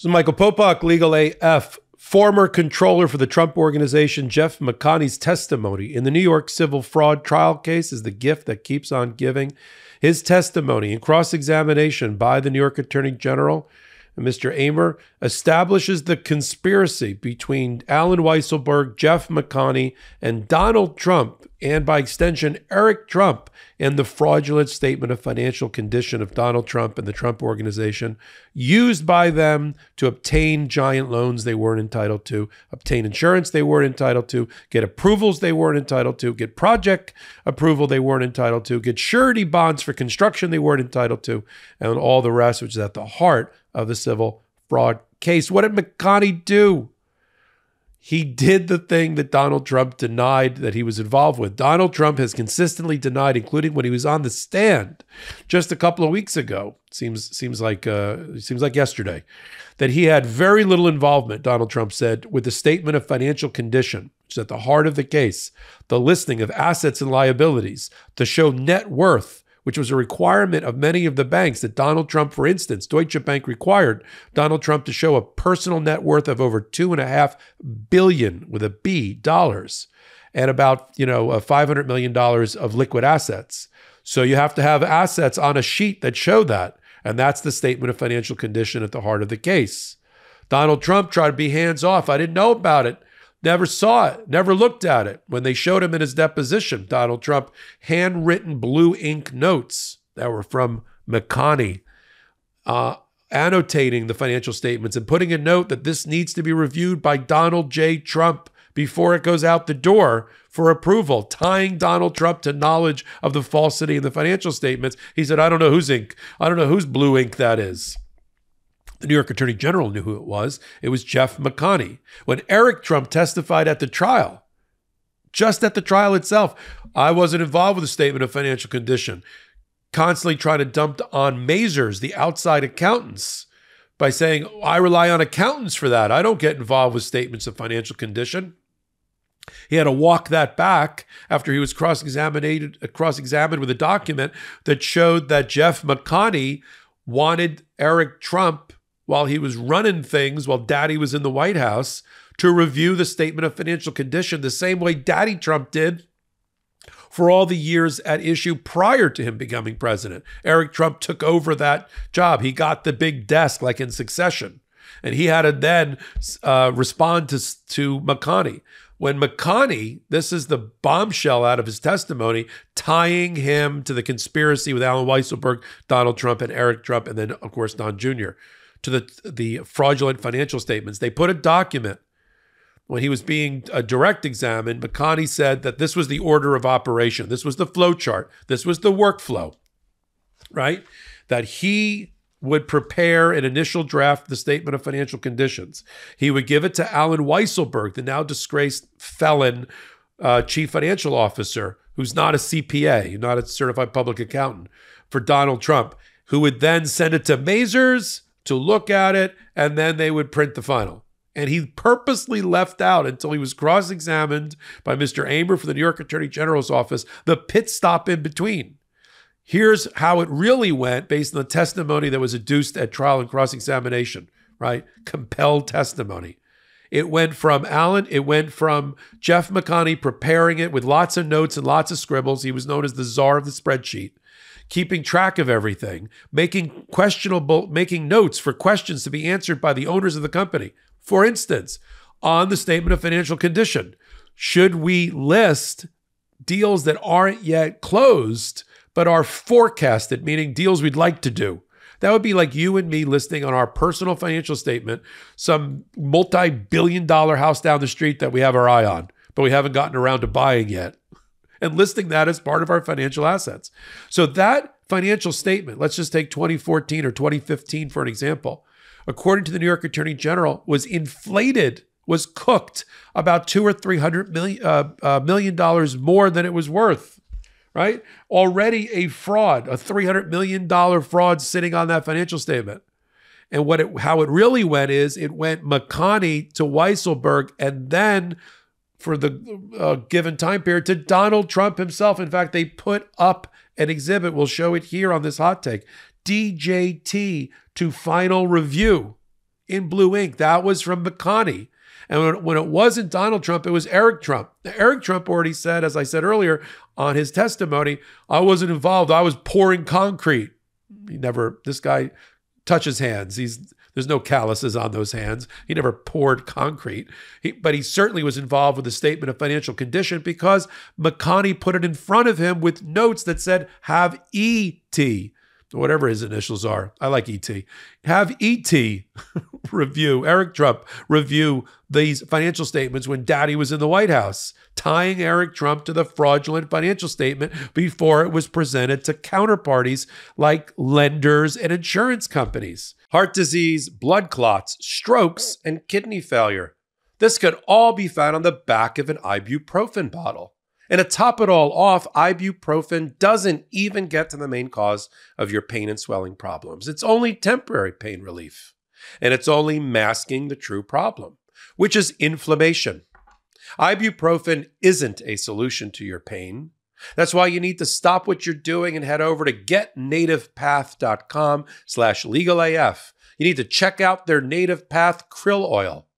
This is Michael Popok, Legal AF. Former controller for the Trump Organization, Jeff McConney's testimony in the New York civil fraud trial case is the gift that keeps on giving. His testimony and cross examination by the New York Attorney General Mr. Amer establishes the conspiracy between Allen Weisselberg, Jeff McConney, and Donald Trump, and by extension, Eric Trump, and the fraudulent statement of financial condition of Donald Trump and the Trump Organization, used by them to obtain giant loans they weren't entitled to, obtain insurance they weren't entitled to, get approvals they weren't entitled to, get project approval they weren't entitled to, get surety bonds for construction they weren't entitled to, and all the rest, which is at the heart of the civil fraud case. What did McConney do? He did the thing that Donald Trump denied that he was involved with. Donald Trump has consistently denied, including when he was on the stand just a couple of weeks ago. Seems seems like uh, seems like yesterday that he had very little involvement. Donald Trump said with the statement of financial condition, which is at the heart of the case, the listing of assets and liabilities to show net worth which was a requirement of many of the banks that Donald Trump, for instance, Deutsche Bank required Donald Trump to show a personal net worth of over two and a half billion with a B dollars and about, you know, uh, $500 million of liquid assets. So you have to have assets on a sheet that show that. And that's the statement of financial condition at the heart of the case. Donald Trump tried to be hands off. I didn't know about it. Never saw it, never looked at it. When they showed him in his deposition, Donald Trump, handwritten blue ink notes that were from McConney, uh, annotating the financial statements and putting a note that this needs to be reviewed by Donald J. Trump before it goes out the door for approval, tying Donald Trump to knowledge of the falsity in the financial statements. He said, I don't know whose ink, I don't know whose blue ink that is. The New York Attorney General knew who it was. It was Jeff McConney. When Eric Trump testified at the trial, just at the trial itself, I wasn't involved with the statement of financial condition, constantly trying to dump on Mazars, the outside accountants, by saying, I rely on accountants for that. I don't get involved with statements of financial condition. He had to walk that back after he was cross-examined, cross-examined with a document that showed that Jeff McConney wanted Eric Trump while he was running things while daddy was in the White House to review the statement of financial condition the same way daddy Trump did for all the years at issue prior to him becoming president. Eric Trump took over that job. He got the big desk like in succession. And he had to then uh, respond to, to McConney. When McConney, this is the bombshell out of his testimony, tying him to the conspiracy with Allen Weisselberg, Donald Trump, and Eric Trump, and then, of course, Don Jr to the the fraudulent financial statements. They put a document when he was being uh, direct examined. McConney said that this was the order of operation. This was the flow chart. This was the workflow, right? That he would prepare an initial draft the statement of financial conditions. He would give it to Allen Weisselberg, the now disgraced felon uh, chief financial officer, who's not a CPA, not a certified public accountant, for Donald Trump, who would then send it to Mazars, to look at it, and then they would print the final. And he purposely left out until he was cross examined by Mr. Amer for the New York Attorney General's office the pit stop in between. Here's how it really went based on the testimony that was adduced at trial and cross examination, right? Compelled testimony. It went from Allen, it went from Jeff McConney preparing it with lots of notes and lots of scribbles. He was known as the czar of the spreadsheet keeping track of everything, making questionable, making notes for questions to be answered by the owners of the company. For instance, on the statement of financial condition, should we list deals that aren't yet closed but are forecasted, meaning deals we'd like to do? That would be like you and me listing on our personal financial statement some multi billion dollar house down the street that we have our eye on, but we haven't gotten around to buying yet and listing that as part of our financial assets. So that financial statement, let's just take 2014 or 2015 for an example, according to the New York Attorney General, was inflated, was cooked about two or three hundred million uh, uh, million dollars more than it was worth. Right? Already a fraud, a three hundred million dollar fraud sitting on that financial statement. And what it, how it really went is it went McConney to Weisselberg and then for the uh, given time period to Donald Trump himself. In fact, they put up an exhibit. We'll show it here on this hot take. DJT to final review in blue ink. That was from McConney. And when, it wasn't Donald Trump, it was Eric Trump. Now, Eric Trump already said, as I said earlier on his testimony, I wasn't involved. I was pouring concrete. He never, this guy touches hands. He's there's no calluses on those hands. He never poured concrete. He, but he certainly was involved with the statement of financial condition because McConney put it in front of him with notes that said, have ET whatever his initials are. I like ET. Have ET review, Eric Trump review these financial statements when daddy was in the White House, tying Eric Trump to the fraudulent financial statement before it was presented to counterparties like lenders and insurance companies. Heart disease, blood clots, strokes, and kidney failure. This could all be found on the back of an ibuprofen bottle. And to top it all off, ibuprofen doesn't even get to the main cause of your pain and swelling problems. It's only temporary pain relief. And it's only masking the true problem, which is inflammation. Ibuprofen isn't a solution to your pain. That's why you need to stop what you're doing and head over to getnativepath.com slash legalaf. You need to check out their Native Path krill oil.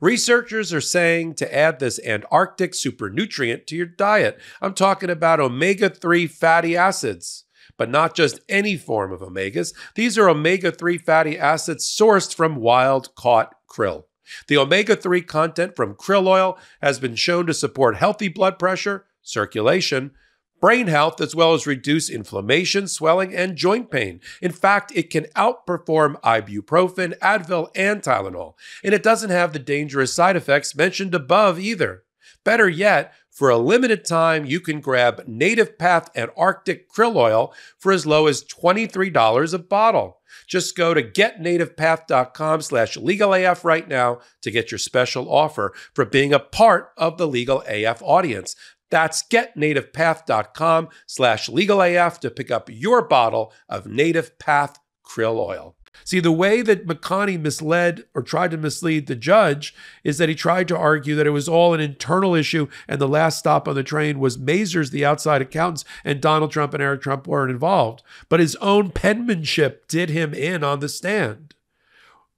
Researchers are saying to add this Antarctic supernutrient to your diet. I'm talking about omega 3 fatty acids, but not just any form of omegas. These are omega 3 fatty acids sourced from wild caught krill. The omega 3 content from krill oil has been shown to support healthy blood pressure, circulation, brain health, as well as reduce inflammation, swelling, and joint pain. In fact, it can outperform ibuprofen, Advil, and Tylenol. And it doesn't have the dangerous side effects mentioned above either. Better yet, for a limited time, you can grab Native Path Antarctic krill oil for as low as $23 a bottle. Just go to getnativepath.com slash legalaf right now to get your special offer for being a part of the Legal AF audience. That's getnativepath.com slash legalaf to pick up your bottle of Native Path krill oil. See, the way that McConney misled or tried to mislead the judge is that he tried to argue that it was all an internal issue and the last stop on the train was Mazars, the outside accountants, and Donald Trump and Eric Trump weren't involved. But his own penmanship did him in on the stand.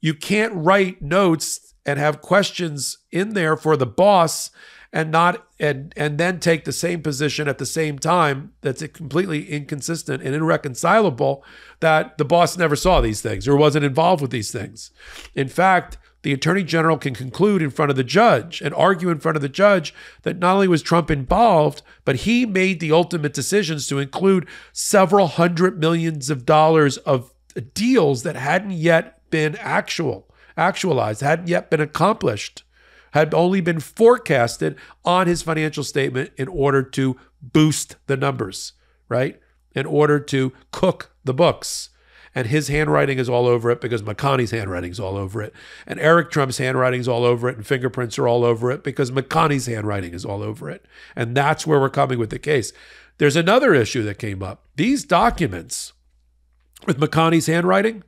You can't write notes and have questions in there for the boss and not and and then take the same position at the same time that's completely inconsistent and irreconcilable that the boss never saw these things or wasn't involved with these things. In fact, the attorney general can conclude in front of the judge and argue in front of the judge that not only was Trump involved, but he made the ultimate decisions to include several hundred millions of dollars of deals that hadn't yet been actual, actualized, hadn't yet been accomplished had only been forecasted on his financial statement in order to boost the numbers, right? In order to cook the books. And his handwriting is all over it because McConney's handwriting is all over it. And Eric Trump's handwriting is all over it. And fingerprints are all over it because McConney's handwriting is all over it. And that's where we're coming with the case. There's another issue that came up. These documents with McConney's handwriting,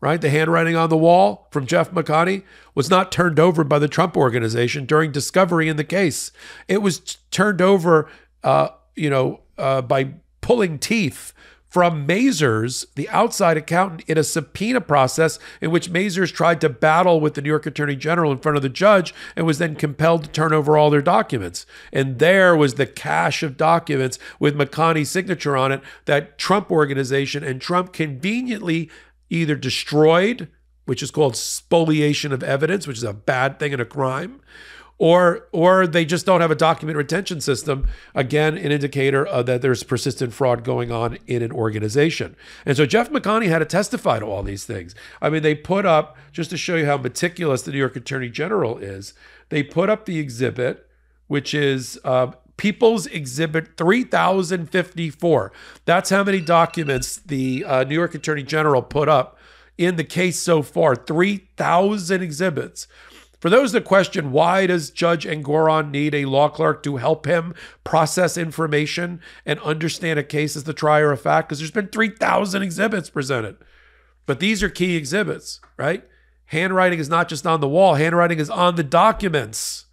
right? The handwriting on the wall from Jeff McConney was not turned over by the Trump organization during discovery in the case. It was turned over, uh, you know, uh, by pulling teeth from Mazars, the outside accountant, in a subpoena process in which Mazars tried to battle with the New York Attorney General in front of the judge and was then compelled to turn over all their documents. And there was the cache of documents with McConney's signature on it that Trump organization and Trump conveniently either destroyed, which is called spoliation of evidence, which is a bad thing and a crime, or or they just don't have a document retention system. Again, an indicator that there's persistent fraud going on in an organization. And so Jeff McConney had to testify to all these things. I mean, they put up just to show you how meticulous the New York Attorney General is. They put up the exhibit, which is uh, People's Exhibit 3054. That's how many documents the uh, New York Attorney General put up in the case so far 3,000 exhibits. For those that question why does Judge Engoron need a law clerk to help him process information and understand a case as the trier of fact? Because there's been 3,000 exhibits presented. But these are key exhibits, right? Handwriting is not just on the wall, handwriting is on the documents.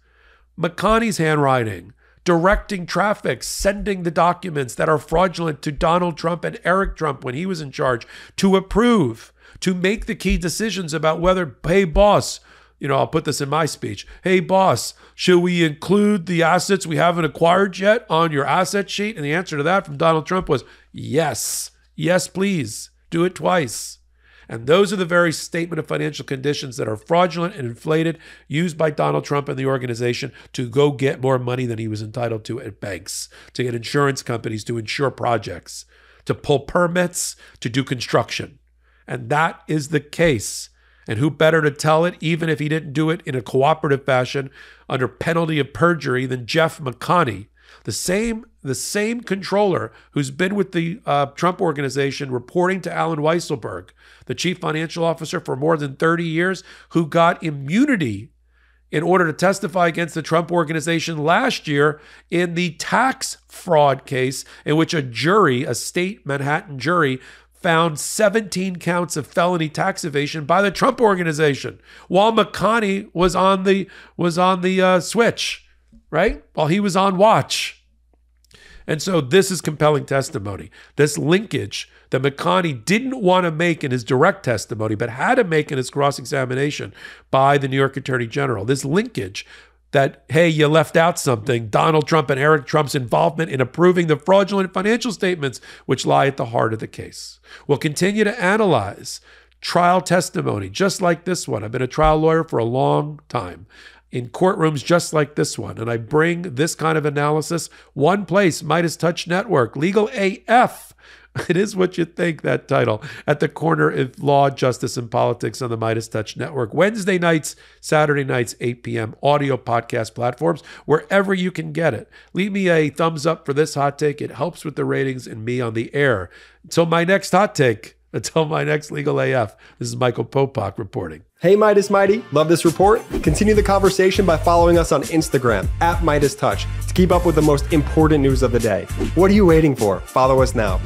McConney's handwriting, directing traffic, sending the documents that are fraudulent to Donald Trump and Eric Trump when he was in charge to approve. to make the key decisions about whether, hey, boss, you know, I'll put this in my speech. Hey, boss, should we include the assets we haven't acquired yet on your asset sheet? And the answer to that from Donald Trump was yes. Yes, please. Do it twice. And those are the very statement of financial conditions that are fraudulent and inflated, used by Donald Trump and the organization to go get more money than he was entitled to at banks, to get insurance companies to insure projects, to pull permits, to do construction. And that is the case. And who better to tell it, even if he didn't do it in a cooperative fashion under penalty of perjury, than Jeff McConney, the same the same controller who's been with the uh, Trump organization reporting to Allen Weisselberg, the chief financial officer for more than 30 years, who got immunity in order to testify against the Trump organization last year in the tax fraud case in which a jury, a state Manhattan jury, found 17 counts of felony tax evasion by the Trump organization while McConney was on the was on the uh, switch, right? While he was on watch. And so this is compelling testimony. This linkage that McConney didn't want to make in his direct testimony, but had to make in his cross examination by the New York Attorney General. This linkage that, hey, you left out something Donald Trump and Eric Trump's involvement in approving the fraudulent financial statements, which lie at the heart of the case. We'll continue to analyze trial testimony just like this one. I've been a trial lawyer for a long time in courtrooms just like this one. And I bring this kind of analysis one place, MeidasTouch Network, Legal AF. It is what you think, that title, at the corner of law, justice, and politics on the MeidasTouch Network. Wednesday nights, Saturday nights, 8 p.m., audio podcast platforms, wherever you can get it. Leave me a thumbs up for this hot take. It helps with the ratings and me on the air. Until my next hot take, until my next Legal AF, this is Michael Popok reporting. Hey Meidas Mighty, love this report? Continue the conversation by following us on Instagram at MeidasTouch to keep up with the most important news of the day. What are you waiting for? Follow us now.